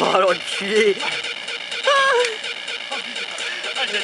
Oh l'enculé. Ah, j'ai